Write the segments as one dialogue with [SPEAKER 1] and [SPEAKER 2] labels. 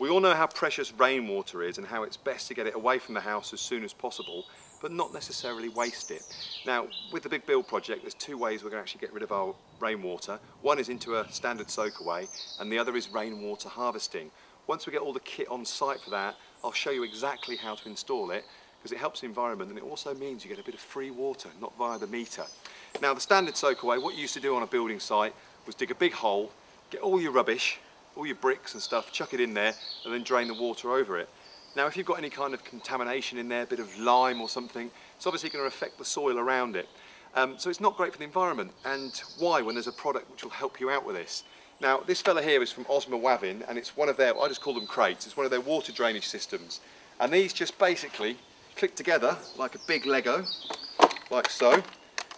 [SPEAKER 1] We all know how precious rainwater is and how it's best to get it away from the house as soon as possible, but not necessarily waste it. Now, with the Big Build project, there's two ways we're going to actually get rid of our rainwater. One is into a standard soakaway, and the other is rainwater harvesting. Once we get all the kit on site for that, I'll show you exactly how to install it, because it helps the environment and it also means you get a bit of free water, not via the meter. Now, the standard soakaway, what you used to do on a building site was dig a big hole, get all your rubbish, all your bricks and stuff, chuck it in there and then drain the water over it. Now if you've got any kind of contamination in there, a bit of lime or something, it's obviously going to affect the soil around it. Um, so it's not great for the environment. And why when there's a product which will help you out with this? Now this fella here is from Osma Wavin and it's one of their, I just call them crates, it's one of their water drainage systems. And these just basically click together like a big Lego, like so.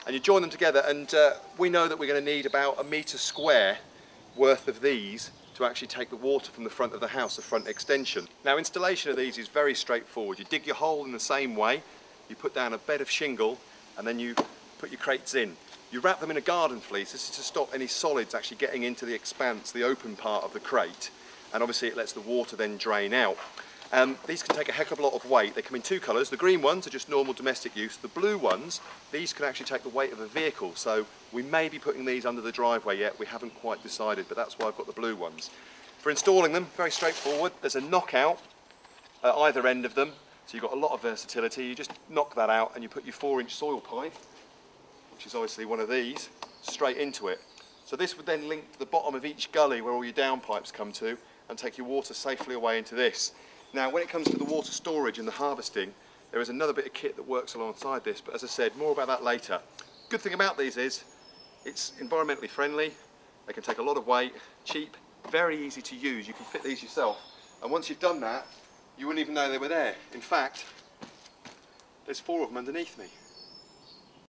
[SPEAKER 1] And you join them together and uh, we know that we're going to need about a metre square worth of these actually take the water from the front of the house, the front extension. Now installation of these is very straightforward. You dig your hole in the same way, you put down a bed of shingle and then you put your crates in. You wrap them in a garden fleece, this is to stop any solids actually getting into the expanse, the open part of the crate. And obviously it lets the water then drain out. Um, these can take a heck of a lot of weight. They come in two colours. The green ones are just normal domestic use. The blue ones, these can actually take the weight of a vehicle. So we may be putting these under the driveway yet. We haven't quite decided, but that's why I've got the blue ones. For installing them, very straightforward. There's a knockout at either end of them. So you've got a lot of versatility. You just knock that out and you put your four inch soil pipe, which is obviously one of these, straight into it. So this would then link to the bottom of each gully where all your downpipes come to and take your water safely away into this. Now when it comes to the water storage and the harvesting, there is another bit of kit that works alongside this, but as I said, more about that later. Good thing about these is, it's environmentally friendly, they can take a lot of weight, cheap, very easy to use, you can fit these yourself. And once you've done that, you wouldn't even know they were there. In fact, there's four of them underneath me.